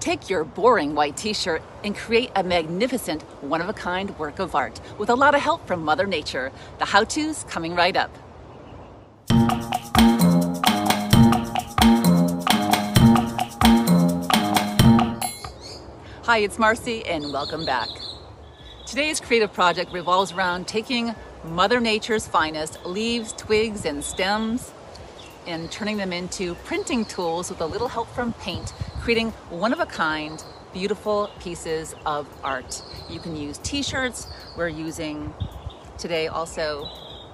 Take your boring white t-shirt and create a magnificent, one-of-a-kind work of art with a lot of help from Mother Nature. The how-tos coming right up. Hi, it's Marcie and welcome back. Today's creative project revolves around taking Mother Nature's finest leaves, twigs, and stems and turning them into printing tools with a little help from paint, creating one-of-a-kind, beautiful pieces of art. You can use t-shirts. We're using today also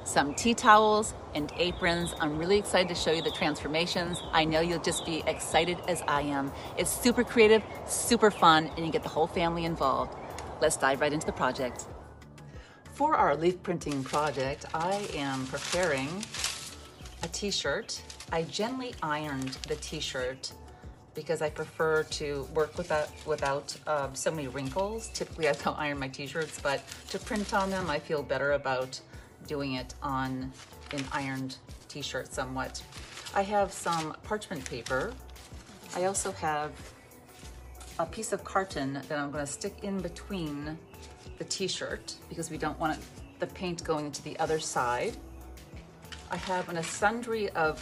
some tea towels and aprons. I'm really excited to show you the transformations. I know you'll just be excited as I am. It's super creative, super fun, and you get the whole family involved. Let's dive right into the project. For our leaf printing project, I am preparing a t-shirt. I gently ironed the t-shirt because I prefer to work without, without um, so many wrinkles. Typically I don't iron my t-shirts, but to print on them, I feel better about doing it on an ironed t-shirt somewhat. I have some parchment paper. I also have a piece of carton that I'm gonna stick in between the t-shirt because we don't want the paint going to the other side. I have an, a sundry of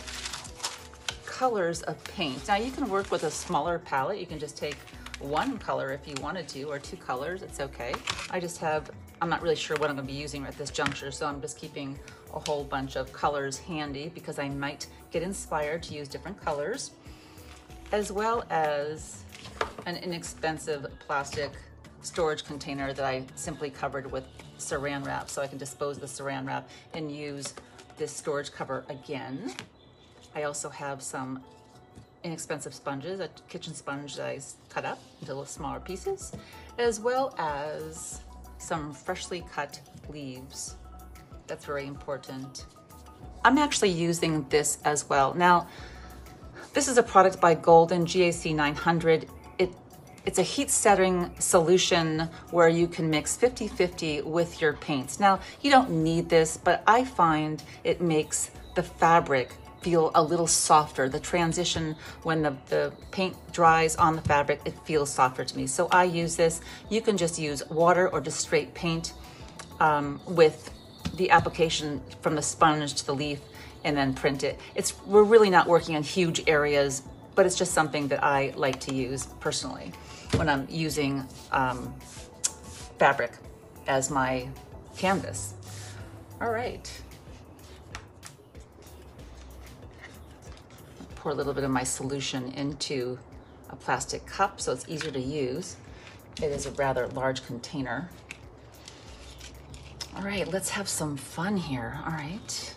colors of paint. Now you can work with a smaller palette. You can just take one color if you wanted to, or two colors, it's okay. I just have, I'm not really sure what I'm gonna be using at this juncture, so I'm just keeping a whole bunch of colors handy because I might get inspired to use different colors, as well as an inexpensive plastic storage container that I simply covered with saran wrap so I can dispose the saran wrap and use this storage cover again. I also have some inexpensive sponges, a kitchen sponge that I cut up into little smaller pieces, as well as some freshly cut leaves. That's very important. I'm actually using this as well. Now, this is a product by Golden GAC 900. It, it's a heat setting solution where you can mix 50-50 with your paints. Now, you don't need this, but I find it makes the fabric feel a little softer. The transition when the, the paint dries on the fabric, it feels softer to me. So I use this. You can just use water or just straight paint um, with the application from the sponge to the leaf and then print it. It's We're really not working on huge areas, but it's just something that I like to use personally when I'm using um, fabric as my canvas. All right. Pour a little bit of my solution into a plastic cup so it's easier to use. It is a rather large container. All right, let's have some fun here. All right.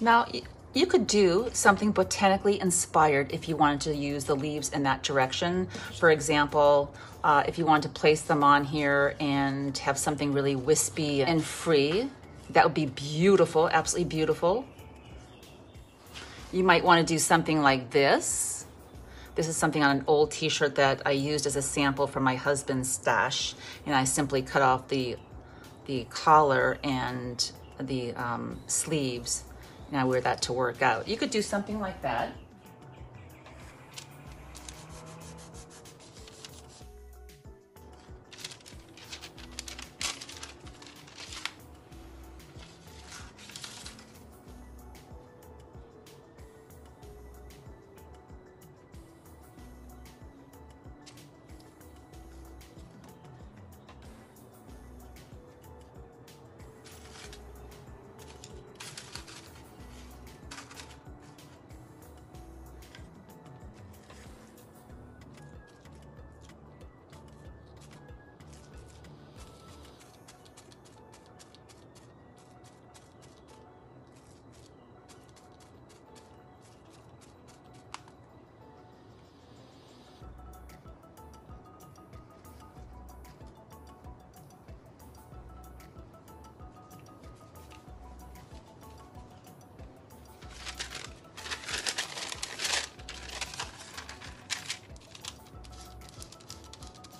Now, you could do something botanically inspired if you wanted to use the leaves in that direction. For example, uh, if you want to place them on here and have something really wispy and free, that would be beautiful, absolutely beautiful. You might want to do something like this. This is something on an old t-shirt that I used as a sample for my husband's stash. And I simply cut off the, the collar and the um, sleeves. And I wear that to work out. You could do something like that.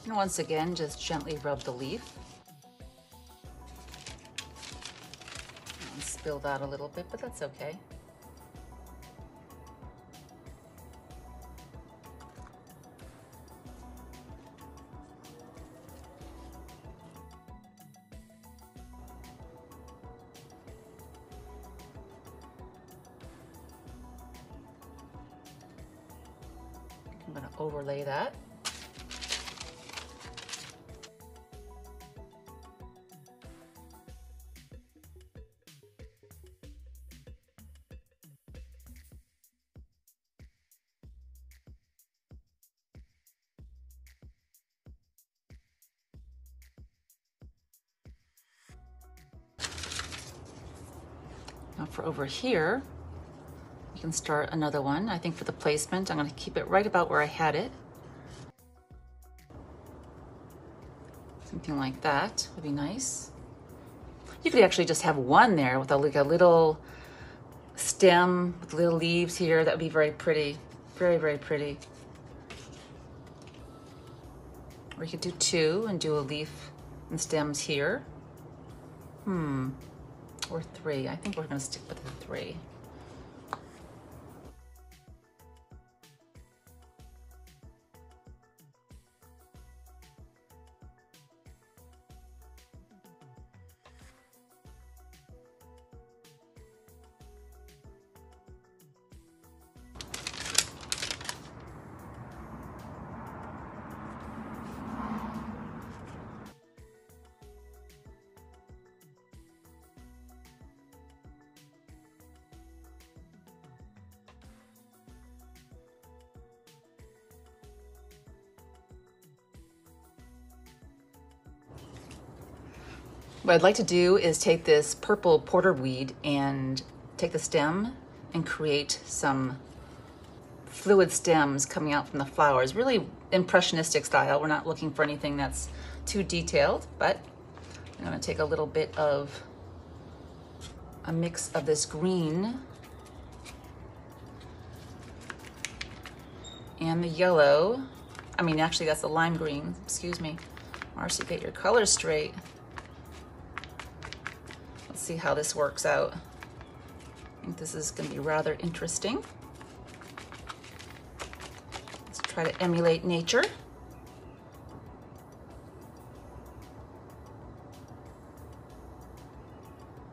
And once again, just gently rub the leaf. And spill that a little bit, but that's okay. Now for over here, you can start another one. I think for the placement, I'm gonna keep it right about where I had it. Something like that would be nice. You could actually just have one there with a, like a little stem with little leaves here. That would be very pretty. Very, very pretty. Or you could do two and do a leaf and stems here. Hmm or three. I think we're gonna stick with the three. What I'd like to do is take this purple porterweed and take the stem and create some fluid stems coming out from the flowers. Really impressionistic style. We're not looking for anything that's too detailed, but I'm gonna take a little bit of a mix of this green and the yellow. I mean, actually that's the lime green, excuse me. Marcie, get your colors straight see how this works out. I think this is gonna be rather interesting. Let's try to emulate nature.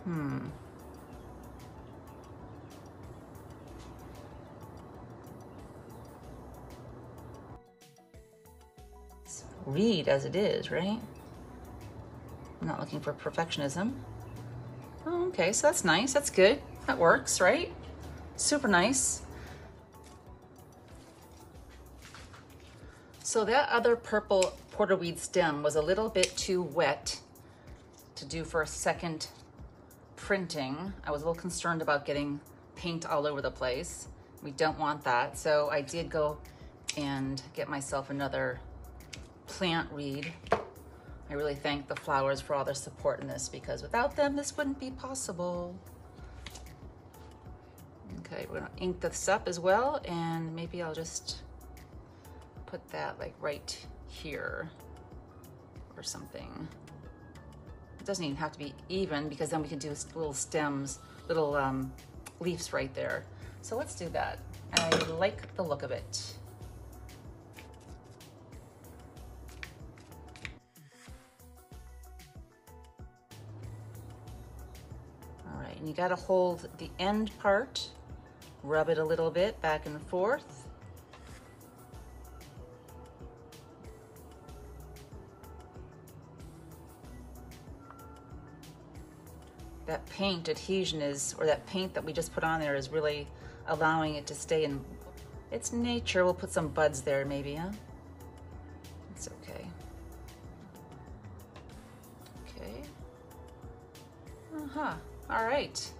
Hmm. read as it is, right? I'm not looking for perfectionism. Oh, okay, so that's nice. That's good. That works, right? Super nice. So that other purple porterweed stem was a little bit too wet to do for a second printing. I was a little concerned about getting paint all over the place. We don't want that. So I did go and get myself another plant reed I really thank the flowers for all their support in this because without them, this wouldn't be possible. Okay, we're gonna ink this up as well and maybe I'll just put that like right here or something. It doesn't even have to be even because then we can do little stems, little um, leaves right there. So let's do that. I like the look of it. And you got to hold the end part, rub it a little bit back and forth. That paint adhesion is, or that paint that we just put on there is really allowing it to stay in its nature. We'll put some buds there maybe, huh? It's okay. Okay. Uh-huh. All right,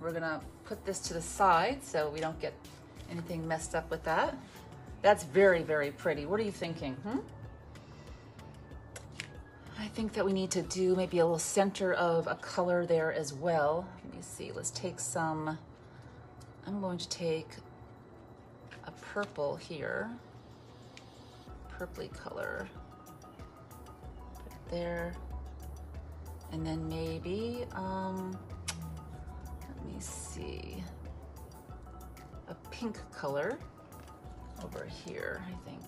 we're gonna put this to the side so we don't get anything messed up with that. That's very, very pretty. What are you thinking, hmm? I think that we need to do maybe a little center of a color there as well. Let me see, let's take some, I'm going to take a purple here, purpley color, put it there, and then maybe, um, see, a pink color over here, I think.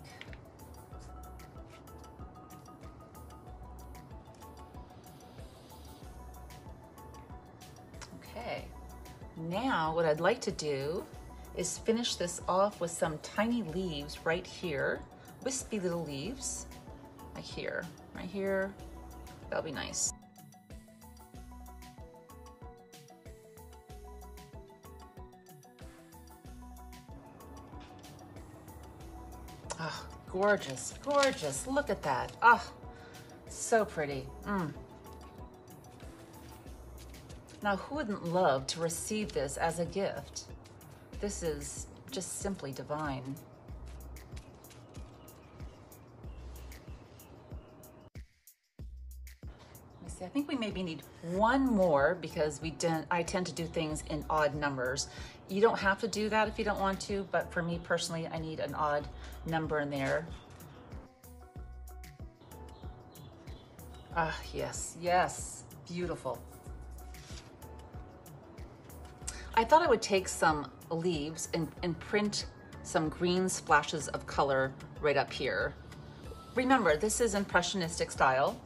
Okay, now what I'd like to do is finish this off with some tiny leaves right here, wispy little leaves, like here, right here. That'll be nice. Gorgeous, gorgeous. Look at that. Oh, so pretty. Mm. Now, who wouldn't love to receive this as a gift? This is just simply divine. See, I think we maybe need one more because we didn't, I tend to do things in odd numbers. You don't have to do that if you don't want to, but for me personally, I need an odd number in there. Ah, yes, yes, beautiful. I thought I would take some leaves and, and print some green splashes of color right up here. Remember, this is impressionistic style.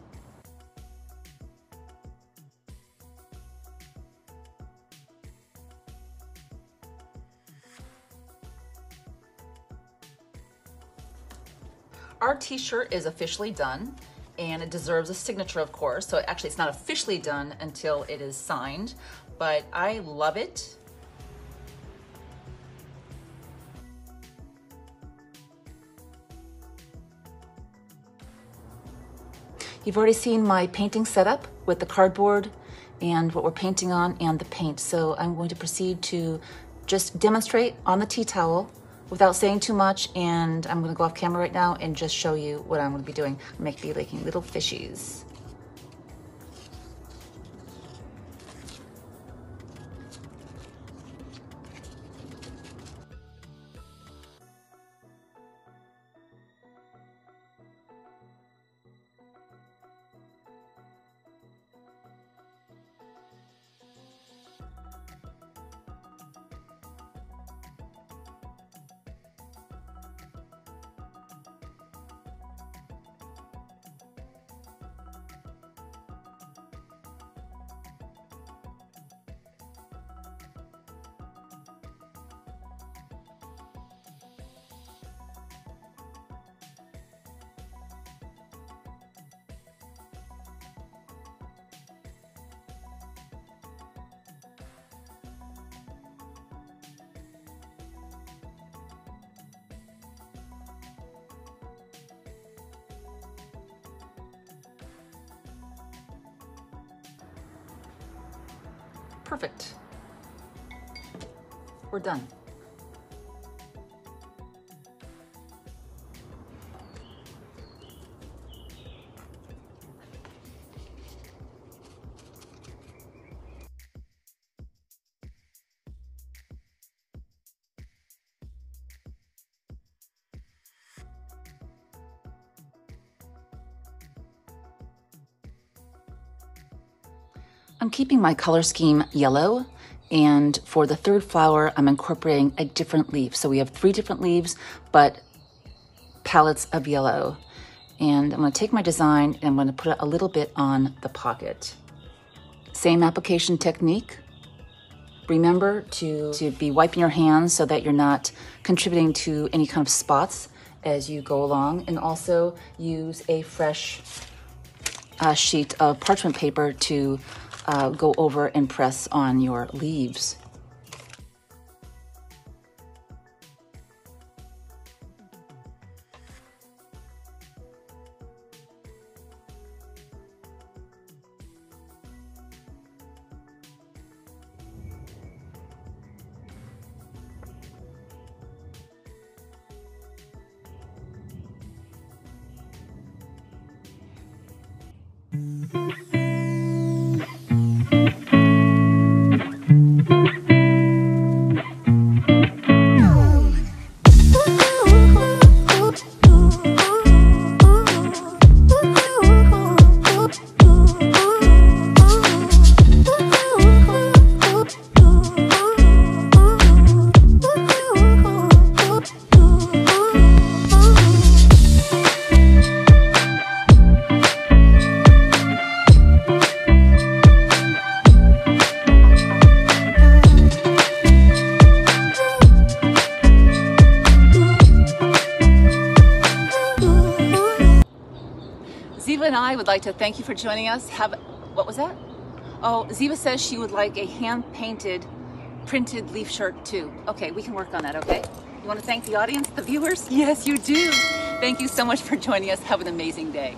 T-shirt is officially done and it deserves a signature, of course. So actually it's not officially done until it is signed, but I love it. You've already seen my painting setup with the cardboard and what we're painting on and the paint. So I'm going to proceed to just demonstrate on the tea towel without saying too much. And I'm gonna go off camera right now and just show you what I'm gonna be doing. Make be making little fishies. Perfect. We're done. Keeping my color scheme yellow and for the third flower, I'm incorporating a different leaf. So we have three different leaves, but palettes of yellow. And I'm gonna take my design and I'm gonna put a little bit on the pocket. Same application technique. Remember to, to be wiping your hands so that you're not contributing to any kind of spots as you go along. And also use a fresh uh, sheet of parchment paper to uh, go over and press on your leaves. I would like to thank you for joining us. Have what was that? Oh, Ziva says she would like a hand-painted printed leaf shirt too. Okay, we can work on that, okay? You want to thank the audience, the viewers? Yes, you do. Thank you so much for joining us. Have an amazing day.